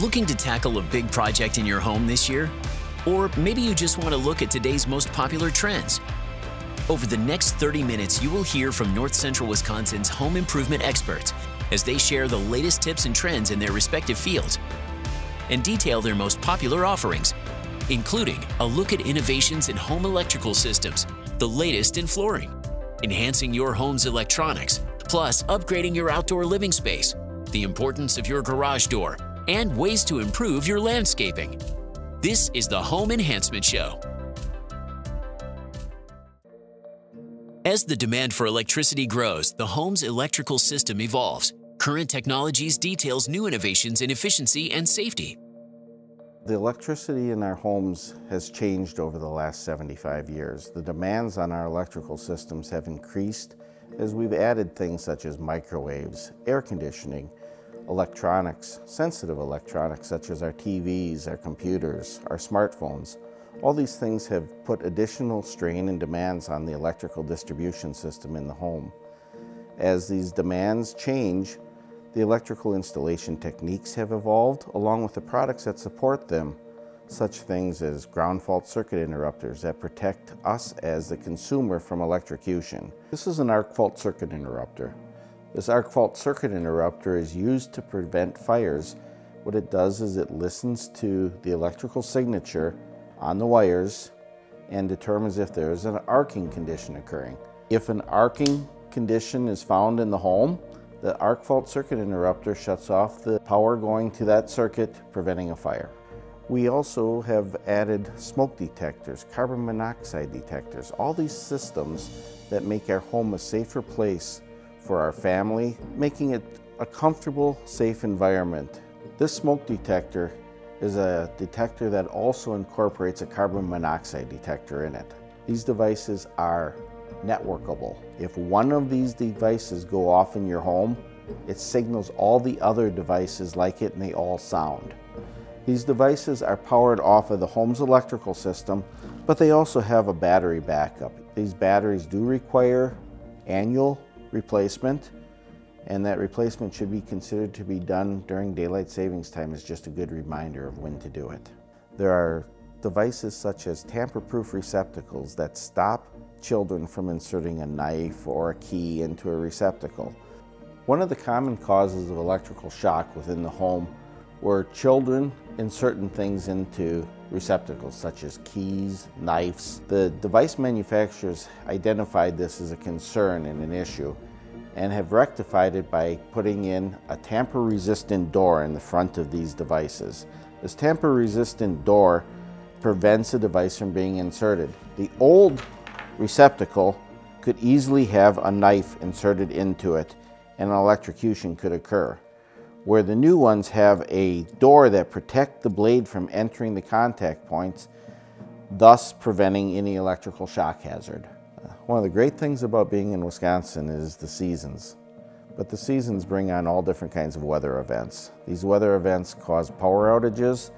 Looking to tackle a big project in your home this year? Or maybe you just want to look at today's most popular trends. Over the next 30 minutes, you will hear from North Central Wisconsin's home improvement experts as they share the latest tips and trends in their respective fields and detail their most popular offerings, including a look at innovations in home electrical systems, the latest in flooring, enhancing your home's electronics, plus upgrading your outdoor living space, the importance of your garage door, and ways to improve your landscaping. This is the Home Enhancement Show. As the demand for electricity grows, the home's electrical system evolves. Current technologies details new innovations in efficiency and safety. The electricity in our homes has changed over the last 75 years. The demands on our electrical systems have increased as we've added things such as microwaves, air conditioning, electronics, sensitive electronics such as our TVs, our computers, our smartphones. All these things have put additional strain and demands on the electrical distribution system in the home. As these demands change, the electrical installation techniques have evolved along with the products that support them, such things as ground fault circuit interrupters that protect us as the consumer from electrocution. This is an arc fault circuit interrupter. This arc fault circuit interrupter is used to prevent fires. What it does is it listens to the electrical signature on the wires and determines if there is an arcing condition occurring. If an arcing condition is found in the home, the arc fault circuit interrupter shuts off the power going to that circuit, preventing a fire. We also have added smoke detectors, carbon monoxide detectors, all these systems that make our home a safer place for our family, making it a comfortable, safe environment. This smoke detector is a detector that also incorporates a carbon monoxide detector in it. These devices are networkable. If one of these devices go off in your home, it signals all the other devices like it and they all sound. These devices are powered off of the home's electrical system, but they also have a battery backup. These batteries do require annual replacement, and that replacement should be considered to be done during daylight savings time is just a good reminder of when to do it. There are devices such as tamper-proof receptacles that stop children from inserting a knife or a key into a receptacle. One of the common causes of electrical shock within the home were children inserting things into receptacles such as keys, knives. The device manufacturers identified this as a concern and an issue and have rectified it by putting in a tamper-resistant door in the front of these devices. This tamper-resistant door prevents the device from being inserted. The old receptacle could easily have a knife inserted into it and an electrocution could occur where the new ones have a door that protect the blade from entering the contact points, thus preventing any electrical shock hazard. One of the great things about being in Wisconsin is the seasons. But the seasons bring on all different kinds of weather events. These weather events cause power outages,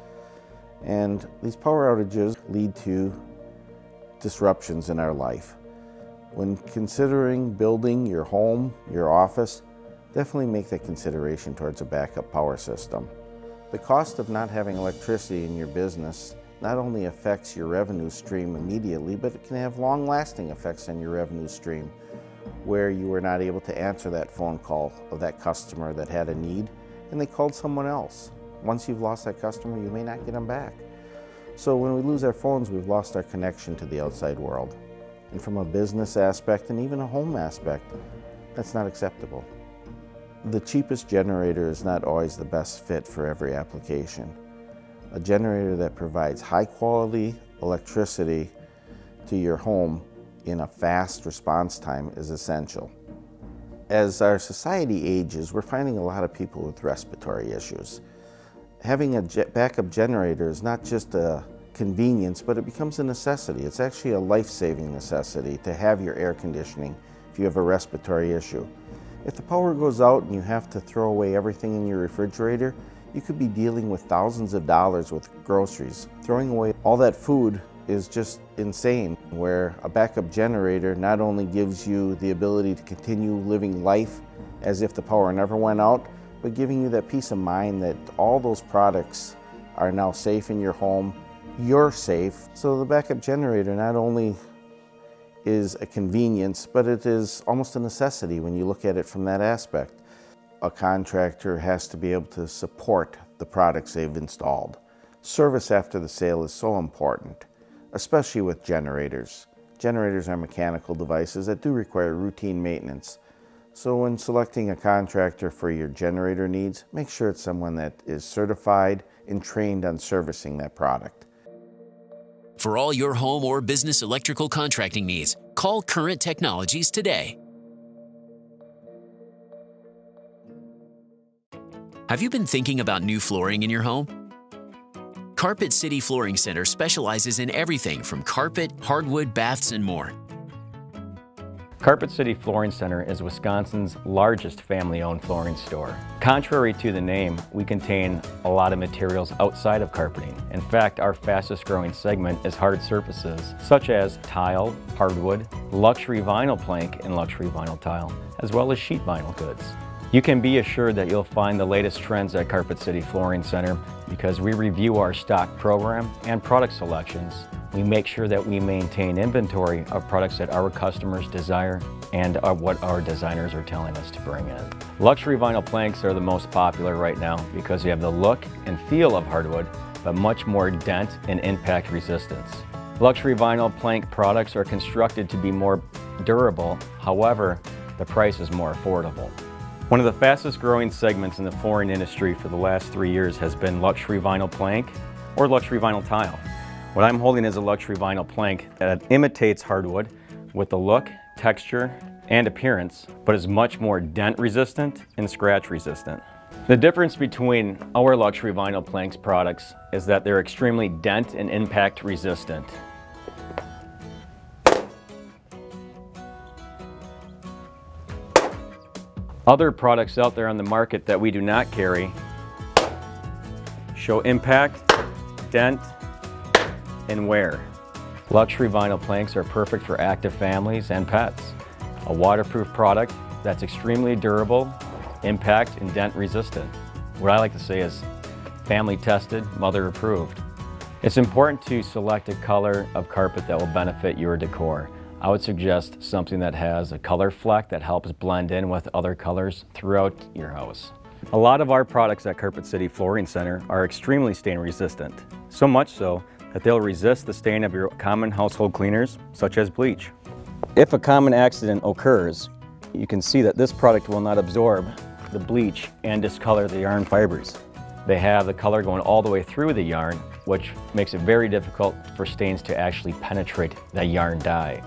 and these power outages lead to disruptions in our life. When considering building your home, your office, definitely make that consideration towards a backup power system. The cost of not having electricity in your business not only affects your revenue stream immediately, but it can have long-lasting effects on your revenue stream where you were not able to answer that phone call of that customer that had a need and they called someone else. Once you've lost that customer, you may not get them back. So when we lose our phones, we've lost our connection to the outside world. And from a business aspect and even a home aspect, that's not acceptable. The cheapest generator is not always the best fit for every application. A generator that provides high quality electricity to your home in a fast response time is essential. As our society ages, we're finding a lot of people with respiratory issues. Having a backup generator is not just a convenience, but it becomes a necessity. It's actually a life-saving necessity to have your air conditioning if you have a respiratory issue. If the power goes out and you have to throw away everything in your refrigerator, you could be dealing with thousands of dollars with groceries. Throwing away all that food is just insane, where a backup generator not only gives you the ability to continue living life as if the power never went out, but giving you that peace of mind that all those products are now safe in your home, you're safe. So the backup generator not only is a convenience, but it is almost a necessity when you look at it from that aspect. A contractor has to be able to support the products they've installed. Service after the sale is so important, especially with generators. Generators are mechanical devices that do require routine maintenance. So when selecting a contractor for your generator needs, make sure it's someone that is certified and trained on servicing that product. For all your home or business electrical contracting needs, call Current Technologies today. Have you been thinking about new flooring in your home? Carpet City Flooring Center specializes in everything from carpet, hardwood, baths, and more. Carpet City Flooring Center is Wisconsin's largest family-owned flooring store. Contrary to the name, we contain a lot of materials outside of carpeting. In fact, our fastest growing segment is hard surfaces, such as tile, hardwood, luxury vinyl plank, and luxury vinyl tile, as well as sheet vinyl goods. You can be assured that you'll find the latest trends at Carpet City Flooring Center because we review our stock program and product selections we make sure that we maintain inventory of products that our customers desire and what our designers are telling us to bring in. Luxury vinyl planks are the most popular right now because they have the look and feel of hardwood, but much more dent and impact resistance. Luxury vinyl plank products are constructed to be more durable, however, the price is more affordable. One of the fastest growing segments in the flooring industry for the last three years has been luxury vinyl plank or luxury vinyl tile. What I'm holding is a luxury vinyl plank that imitates hardwood with the look, texture, and appearance, but is much more dent resistant and scratch resistant. The difference between our luxury vinyl planks products is that they're extremely dent and impact resistant. Other products out there on the market that we do not carry show impact, dent, and wear. Luxury vinyl planks are perfect for active families and pets. A waterproof product that's extremely durable, impact and dent resistant. What I like to say is family tested, mother approved. It's important to select a color of carpet that will benefit your decor. I would suggest something that has a color fleck that helps blend in with other colors throughout your house. A lot of our products at Carpet City Flooring Center are extremely stain resistant. So much so that they'll resist the stain of your common household cleaners, such as bleach. If a common accident occurs, you can see that this product will not absorb the bleach and discolor the yarn fibers. They have the color going all the way through the yarn, which makes it very difficult for stains to actually penetrate the yarn dye.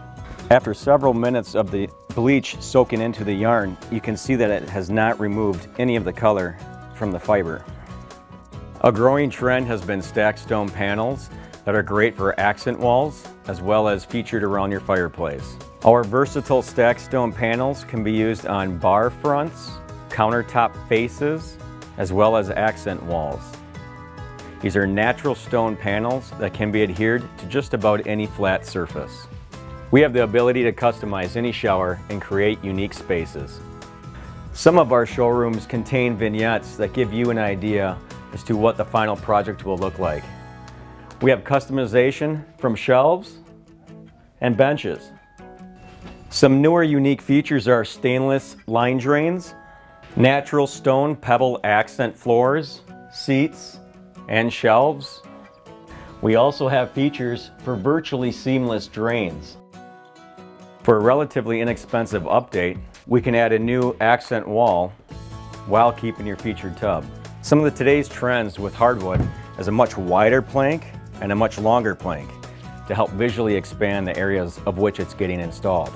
After several minutes of the bleach soaking into the yarn, you can see that it has not removed any of the color from the fiber. A growing trend has been stacked stone panels that are great for accent walls as well as featured around your fireplace. Our versatile stacked stone panels can be used on bar fronts, countertop faces, as well as accent walls. These are natural stone panels that can be adhered to just about any flat surface. We have the ability to customize any shower and create unique spaces. Some of our showrooms contain vignettes that give you an idea as to what the final project will look like. We have customization from shelves and benches. Some newer unique features are stainless line drains, natural stone pebble accent floors, seats, and shelves. We also have features for virtually seamless drains. For a relatively inexpensive update, we can add a new accent wall while keeping your featured tub. Some of the today's trends with hardwood is a much wider plank and a much longer plank to help visually expand the areas of which it's getting installed.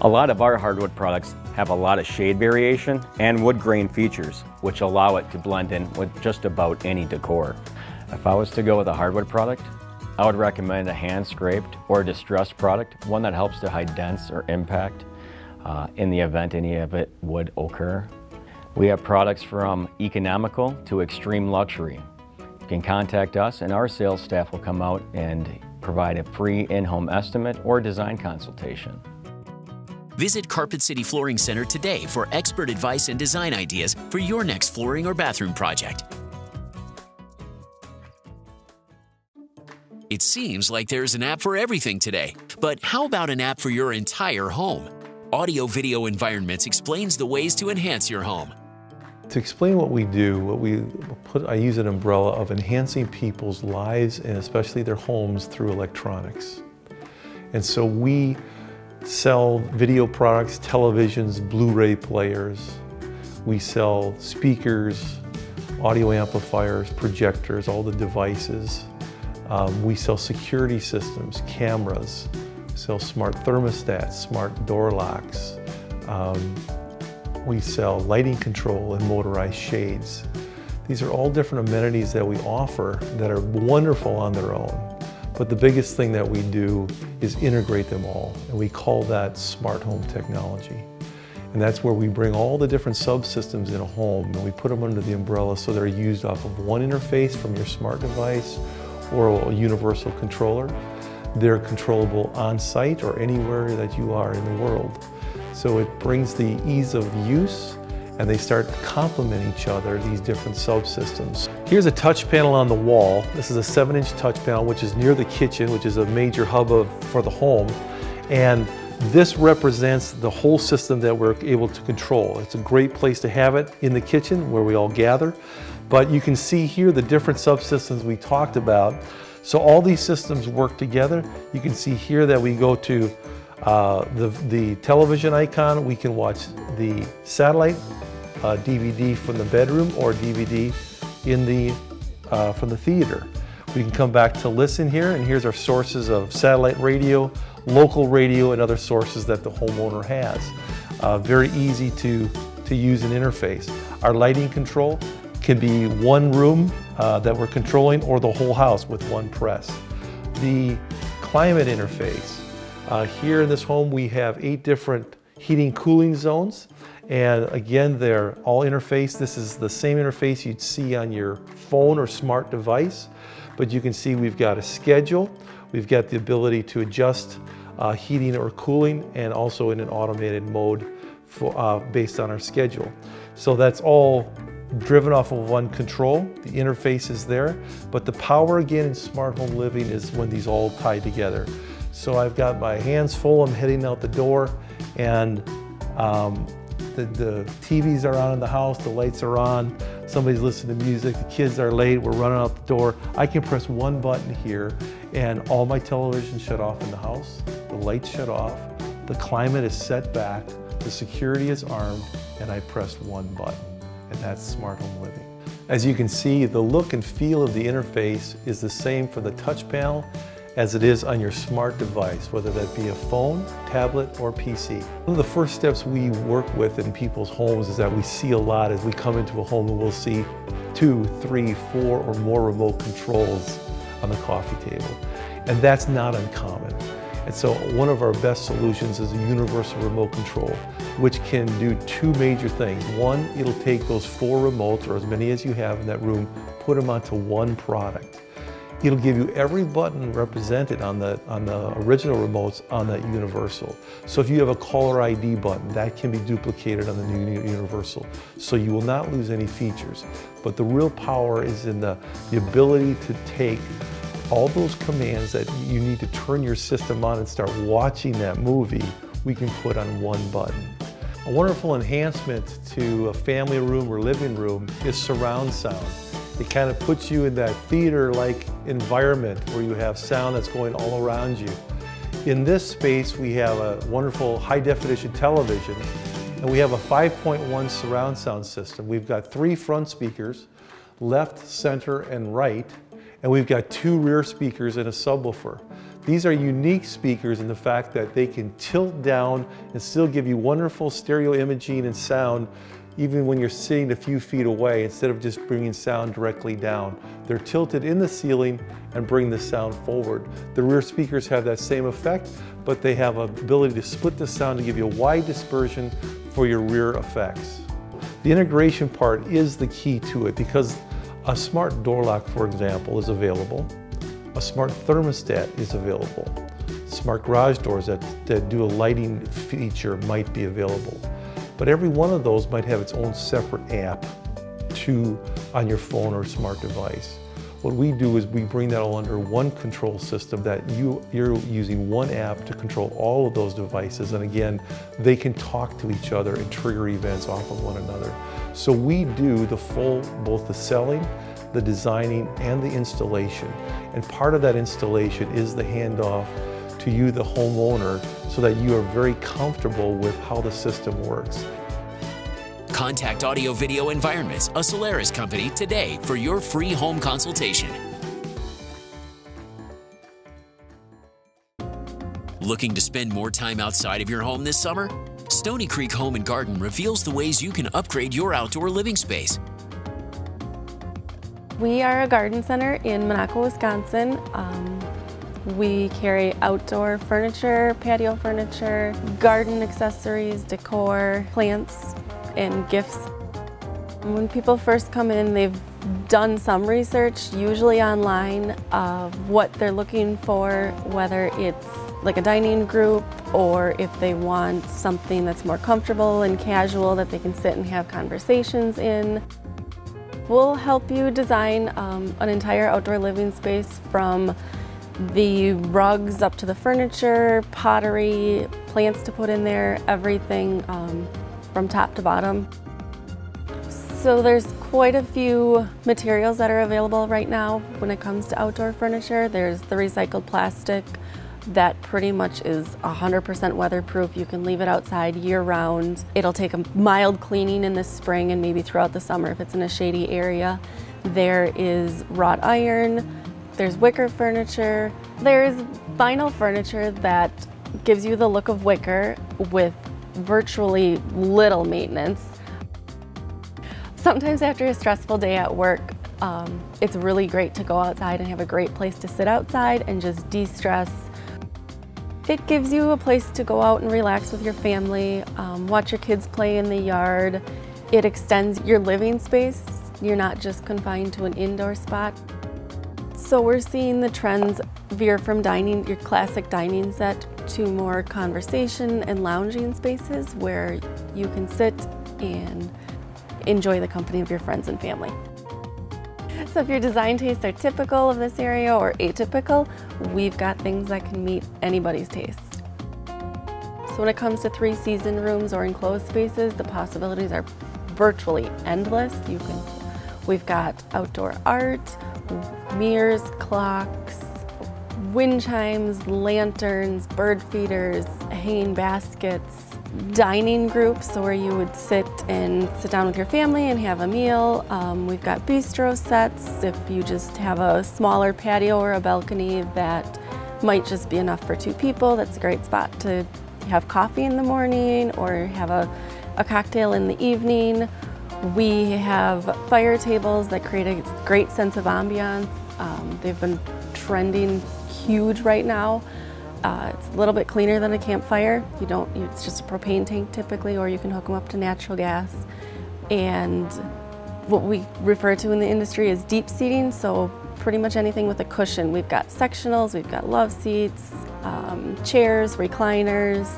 A lot of our hardwood products have a lot of shade variation and wood grain features, which allow it to blend in with just about any decor. If I was to go with a hardwood product, I would recommend a hand-scraped or distressed product, one that helps to hide dents or impact uh, in the event any of it would occur. We have products from economical to extreme luxury, you can contact us and our sales staff will come out and provide a free in-home estimate or design consultation. Visit Carpet City Flooring Center today for expert advice and design ideas for your next flooring or bathroom project. It seems like there's an app for everything today, but how about an app for your entire home? Audio Video Environments explains the ways to enhance your home. To explain what we do, what we put, I use an umbrella of enhancing people's lives and especially their homes through electronics. And so we sell video products, televisions, Blu-ray players. We sell speakers, audio amplifiers, projectors, all the devices. Um, we sell security systems, cameras, sell smart thermostats, smart door locks. Um, we sell lighting control and motorized shades. These are all different amenities that we offer that are wonderful on their own. But the biggest thing that we do is integrate them all, and we call that smart home technology. And that's where we bring all the different subsystems in a home and we put them under the umbrella so they're used off of one interface from your smart device or a universal controller. They're controllable on site or anywhere that you are in the world. So it brings the ease of use and they start to complement each other, these different subsystems. Here's a touch panel on the wall. This is a seven inch touch panel, which is near the kitchen, which is a major hub of, for the home. And this represents the whole system that we're able to control. It's a great place to have it in the kitchen where we all gather. But you can see here the different subsystems we talked about. So all these systems work together. You can see here that we go to uh, the, the television icon, we can watch the satellite uh, DVD from the bedroom or DVD in the, uh, from the theater. We can come back to listen here, and here's our sources of satellite radio, local radio, and other sources that the homeowner has. Uh, very easy to, to use an interface. Our lighting control can be one room uh, that we're controlling or the whole house with one press. The climate interface. Uh, here in this home we have eight different heating cooling zones. And again, they're all interfaced. This is the same interface you'd see on your phone or smart device, but you can see we've got a schedule. We've got the ability to adjust uh, heating or cooling and also in an automated mode for, uh, based on our schedule. So that's all driven off of one control. The interface is there, but the power again in smart home living is when these all tie together. So I've got my hands full, I'm heading out the door and um, the, the TVs are on in the house, the lights are on, somebody's listening to music, the kids are late, we're running out the door. I can press one button here and all my television shut off in the house, the lights shut off, the climate is set back, the security is armed, and I press one button, and that's smart home living. As you can see, the look and feel of the interface is the same for the touch panel as it is on your smart device, whether that be a phone, tablet, or PC. One of the first steps we work with in people's homes is that we see a lot as we come into a home and we'll see two, three, four, or more remote controls on the coffee table. And that's not uncommon. And so one of our best solutions is a universal remote control, which can do two major things. One, it'll take those four remotes, or as many as you have in that room, put them onto one product. It'll give you every button represented on the, on the original remotes on that universal. So if you have a caller ID button, that can be duplicated on the new universal. So you will not lose any features. But the real power is in the, the ability to take all those commands that you need to turn your system on and start watching that movie, we can put on one button. A wonderful enhancement to a family room or living room is surround sound. It kind of puts you in that theater-like environment where you have sound that's going all around you. In this space, we have a wonderful high-definition television, and we have a 5.1 surround sound system. We've got three front speakers, left, center, and right, and we've got two rear speakers and a subwoofer. These are unique speakers in the fact that they can tilt down and still give you wonderful stereo imaging and sound even when you're sitting a few feet away instead of just bringing sound directly down. They're tilted in the ceiling and bring the sound forward. The rear speakers have that same effect, but they have ability to split the sound to give you a wide dispersion for your rear effects. The integration part is the key to it because a smart door lock, for example, is available. A smart thermostat is available. smart garage doors that, that do a lighting feature might be available. But every one of those might have its own separate app to on your phone or smart device. What we do is we bring that all under one control system that you, you're using one app to control all of those devices. And again, they can talk to each other and trigger events off of one another. So we do the full, both the selling, the designing, and the installation. And part of that installation is the handoff to you, the homeowner, so that you are very comfortable with how the system works. Contact Audio Video Environments, a Solarus company, today for your free home consultation. Looking to spend more time outside of your home this summer? Stony Creek Home and Garden reveals the ways you can upgrade your outdoor living space. We are a garden center in Minocqua, Wisconsin. Um, we carry outdoor furniture, patio furniture, garden accessories, decor, plants, and gifts. When people first come in, they've done some research, usually online, of what they're looking for, whether it's like a dining group or if they want something that's more comfortable and casual that they can sit and have conversations in. We'll help you design um, an entire outdoor living space from the rugs up to the furniture, pottery, plants to put in there, everything um, from top to bottom. So there's quite a few materials that are available right now when it comes to outdoor furniture. There's the recycled plastic that pretty much is 100% weatherproof. You can leave it outside year round. It'll take a mild cleaning in the spring and maybe throughout the summer if it's in a shady area. There is wrought iron, there's wicker furniture, there's vinyl furniture that gives you the look of wicker with virtually little maintenance. Sometimes after a stressful day at work, um, it's really great to go outside and have a great place to sit outside and just de-stress. It gives you a place to go out and relax with your family, um, watch your kids play in the yard. It extends your living space. You're not just confined to an indoor spot. So we're seeing the trends veer from dining, your classic dining set, to more conversation and lounging spaces where you can sit and enjoy the company of your friends and family. So if your design tastes are typical of this area or atypical, we've got things that can meet anybody's taste. So when it comes to three season rooms or enclosed spaces, the possibilities are virtually endless. You can, we've got outdoor art, mirrors, clocks, wind chimes, lanterns, bird feeders, hanging baskets, dining groups where you would sit and sit down with your family and have a meal. Um, we've got bistro sets if you just have a smaller patio or a balcony that might just be enough for two people. That's a great spot to have coffee in the morning or have a, a cocktail in the evening. We have fire tables that create a great sense of ambiance. Um, they've been trending huge right now. Uh, it's a little bit cleaner than a campfire. You don't, it's just a propane tank typically, or you can hook them up to natural gas. And what we refer to in the industry is deep seating, so pretty much anything with a cushion. We've got sectionals, we've got love seats, um, chairs, recliners.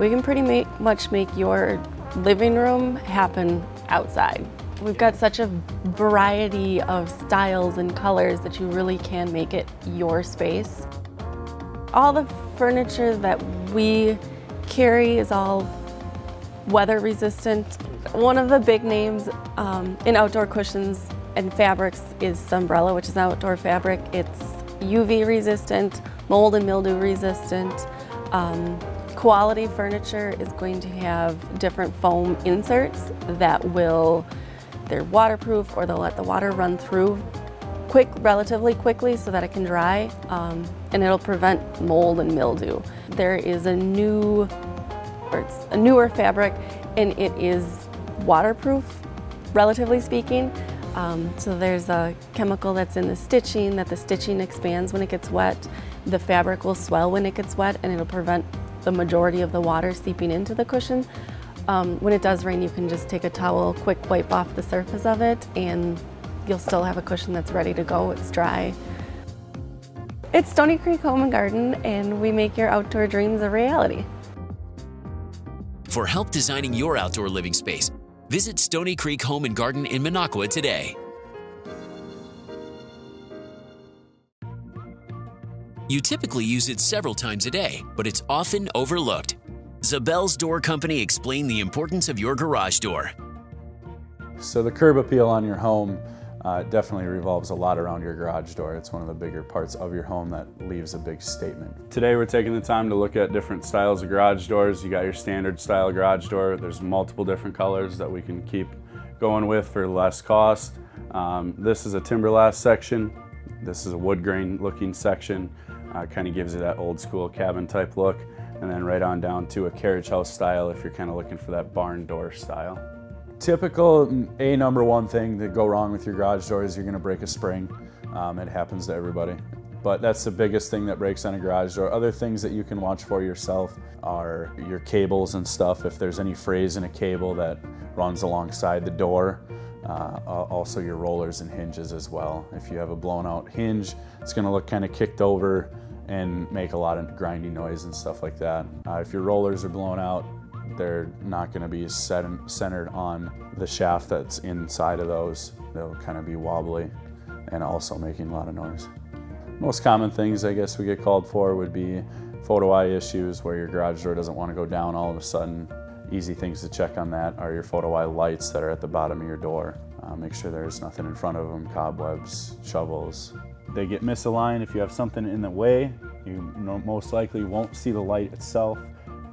We can pretty much make your living room happen outside. We've got such a variety of styles and colors that you really can make it your space. All the furniture that we carry is all weather resistant. One of the big names um, in outdoor cushions and fabrics is Sunbrella, which is outdoor fabric. It's UV resistant, mold and mildew resistant. Um, quality furniture is going to have different foam inserts that will, they're waterproof or they'll let the water run through quick, relatively quickly so that it can dry um, and it'll prevent mold and mildew. There is a new, or it's a newer fabric and it is waterproof, relatively speaking. Um, so there's a chemical that's in the stitching that the stitching expands when it gets wet. The fabric will swell when it gets wet and it'll prevent the majority of the water seeping into the cushion. Um, when it does rain, you can just take a towel, quick wipe off the surface of it, and you'll still have a cushion that's ready to go. It's dry. It's Stony Creek Home and Garden, and we make your outdoor dreams a reality. For help designing your outdoor living space, visit Stony Creek Home and Garden in Minocqua today. You typically use it several times a day, but it's often overlooked. Zabel's Door Company explained the importance of your garage door. So the curb appeal on your home uh, definitely revolves a lot around your garage door. It's one of the bigger parts of your home that leaves a big statement. Today we're taking the time to look at different styles of garage doors. You got your standard style garage door. There's multiple different colors that we can keep going with for less cost. Um, this is a timberlast section. This is a wood grain looking section. Uh, kind of gives you that old school cabin type look and then right on down to a carriage house style if you're kind of looking for that barn door style. Typical A number one thing that go wrong with your garage door is you're going to break a spring. Um, it happens to everybody. But that's the biggest thing that breaks on a garage door. Other things that you can watch for yourself are your cables and stuff. If there's any frays in a cable that runs alongside the door, uh, also your rollers and hinges as well. If you have a blown out hinge, it's going to look kind of kicked over and make a lot of grinding noise and stuff like that. Uh, if your rollers are blown out, they're not going to be set centered on the shaft that's inside of those. They'll kind of be wobbly and also making a lot of noise. Most common things I guess we get called for would be photo eye issues where your garage door doesn't want to go down all of a sudden. Easy things to check on that are your photo eye lights that are at the bottom of your door. Uh, make sure there's nothing in front of them, cobwebs, shovels, they get misaligned. If you have something in the way, you most likely won't see the light itself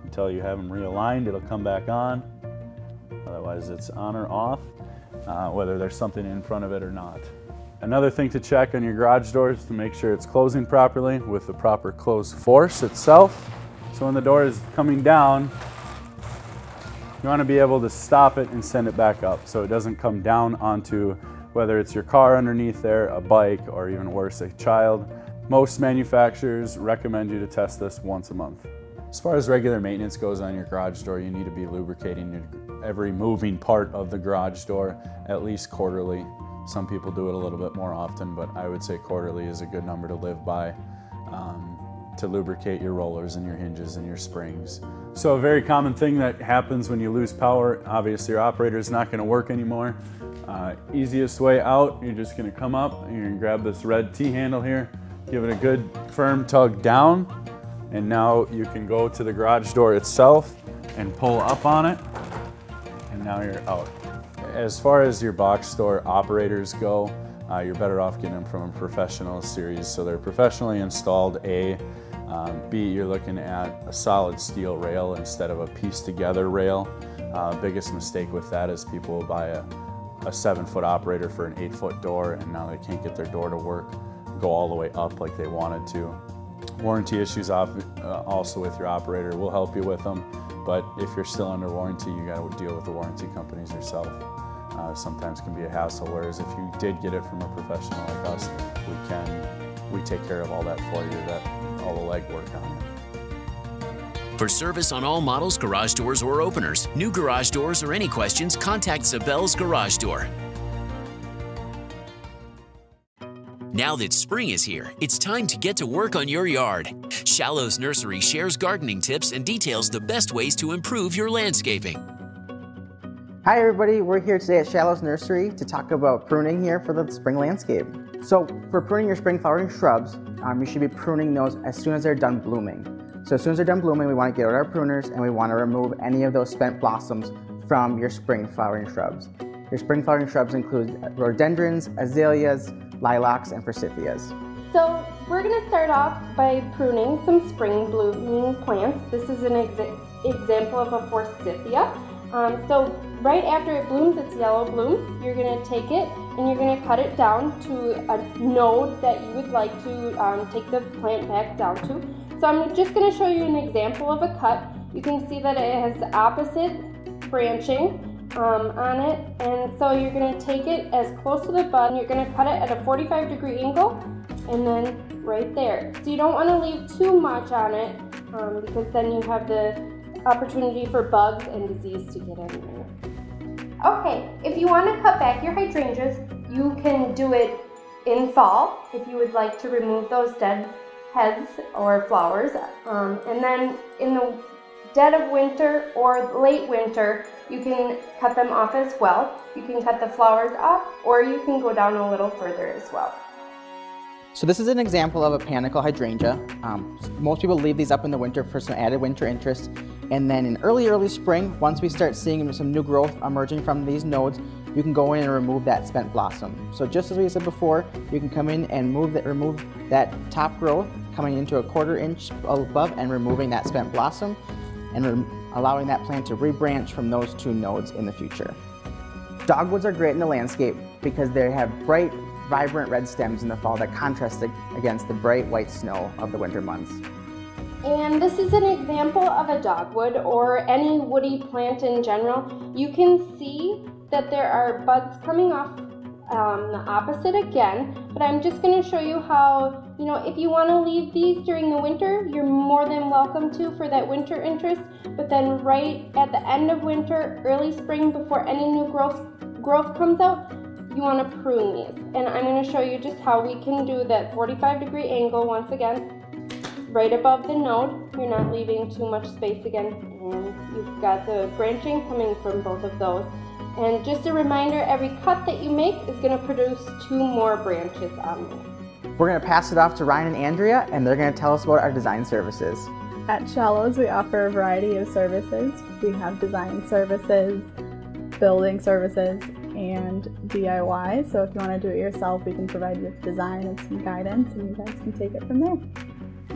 until you have them realigned. It'll come back on. Otherwise, it's on or off, uh, whether there's something in front of it or not. Another thing to check on your garage doors to make sure it's closing properly with the proper close force itself. So when the door is coming down, you want to be able to stop it and send it back up so it doesn't come down onto whether it's your car underneath there, a bike, or even worse, a child. Most manufacturers recommend you to test this once a month. As far as regular maintenance goes on your garage door, you need to be lubricating every moving part of the garage door at least quarterly. Some people do it a little bit more often, but I would say quarterly is a good number to live by um, to lubricate your rollers and your hinges and your springs. So a very common thing that happens when you lose power, obviously your operator is not going to work anymore. Uh, easiest way out, you're just gonna come up and you're gonna grab this red T-handle here, give it a good firm tug down, and now you can go to the garage door itself and pull up on it, and now you're out. As far as your box door operators go, uh, you're better off getting them from a professional series. So they're professionally installed A, um, B, you're looking at a solid steel rail instead of a piece together rail. Uh, biggest mistake with that is people will buy a a seven foot operator for an eight foot door and now they can't get their door to work, go all the way up like they wanted to. Warranty issues uh, also with your operator, we'll help you with them, but if you're still under warranty, you gotta deal with the warranty companies yourself. Uh, sometimes can be a hassle, whereas if you did get it from a professional like us, we can, we take care of all that for you, that all the legwork on it. For service on all models, garage doors, or openers, new garage doors, or any questions, contact Zabel's Garage Door. Now that spring is here, it's time to get to work on your yard. Shallows Nursery shares gardening tips and details the best ways to improve your landscaping. Hi everybody, we're here today at Shallows Nursery to talk about pruning here for the spring landscape. So for pruning your spring flowering shrubs, um, you should be pruning those as soon as they're done blooming. So as soon as they're done blooming, we want to get out our pruners and we want to remove any of those spent blossoms from your spring flowering shrubs. Your spring flowering shrubs include rhododendrons, azaleas, lilacs, and forsythias. So we're going to start off by pruning some spring blooming plants. This is an exa example of a forsythia. Um, so right after it blooms, its yellow blooms, you're going to take it and you're going to cut it down to a node that you would like to um, take the plant back down to. So I'm just going to show you an example of a cut. You can see that it has opposite branching um, on it. And so you're going to take it as close to the bud you're going to cut it at a 45 degree angle and then right there. So you don't want to leave too much on it um, because then you have the opportunity for bugs and disease to get in there. Okay, if you want to cut back your hydrangeas, you can do it in fall if you would like to remove those dead heads or flowers. Um, and then in the dead of winter or late winter, you can cut them off as well. You can cut the flowers off or you can go down a little further as well. So this is an example of a panicle hydrangea. Um, most people leave these up in the winter for some added winter interest. And then in early, early spring, once we start seeing some new growth emerging from these nodes, you can go in and remove that spent blossom. So just as we said before, you can come in and move that, remove that top growth, coming into a quarter inch above and removing that spent blossom and allowing that plant to rebranch from those two nodes in the future. Dogwoods are great in the landscape because they have bright, vibrant red stems in the fall that contrast against the bright white snow of the winter months. And this is an example of a dogwood or any woody plant in general. You can see that there are buds coming off um, the opposite again, but I'm just going to show you how, you know, if you want to leave these during the winter, you're more than welcome to for that winter interest, but then right at the end of winter, early spring, before any new growth, growth comes out, you want to prune these. And I'm going to show you just how we can do that 45 degree angle once again, right above the node. You're not leaving too much space again, and you've got the branching coming from both of those. And just a reminder, every cut that you make is going to produce two more branches on there. We're going to pass it off to Ryan and Andrea, and they're going to tell us about our design services. At Shallows, we offer a variety of services. We have design services, building services, and DIY. So if you want to do it yourself, we can provide you with design and some guidance, and you guys can take it from there.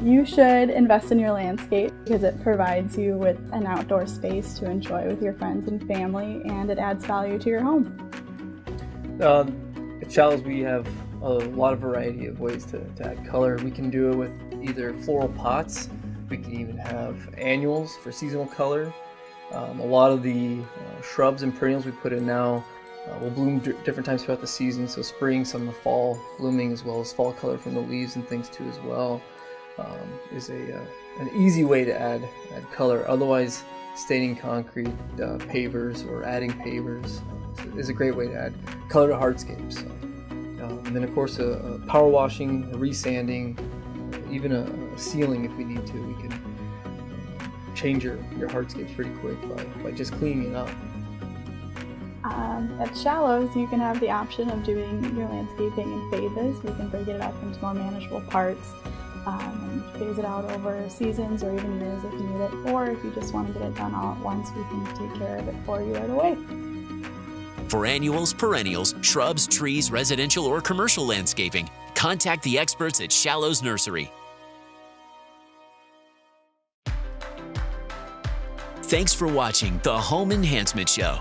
You should invest in your landscape because it provides you with an outdoor space to enjoy with your friends and family and it adds value to your home. Uh, at Shallows we have a lot of variety of ways to, to add color. We can do it with either floral pots, we can even have annuals for seasonal color. Um, a lot of the uh, shrubs and perennials we put in now uh, will bloom different times throughout the season, so spring, summer, fall blooming as well as fall color from the leaves and things too as well um, is a uh, an easy way to add add color. Otherwise, staining concrete uh, pavers or adding pavers uh, is a great way to add color to hardscapes. Um, and then, of course, a, a power washing, a resanding, even a, a, sealing if we need to. We can uh, change your, your hardscapes pretty quick by, by just cleaning it up. Um, at Shallows, you can have the option of doing your landscaping in phases. We can break it up into more manageable parts um, and phase it out over seasons or even years if you need it. Or if you just want to get it done all at once, we can take care of it for you right away. For annuals, perennials, shrubs, trees, residential, or commercial landscaping, contact the experts at Shallows Nursery. Thanks for watching the Home Enhancement Show.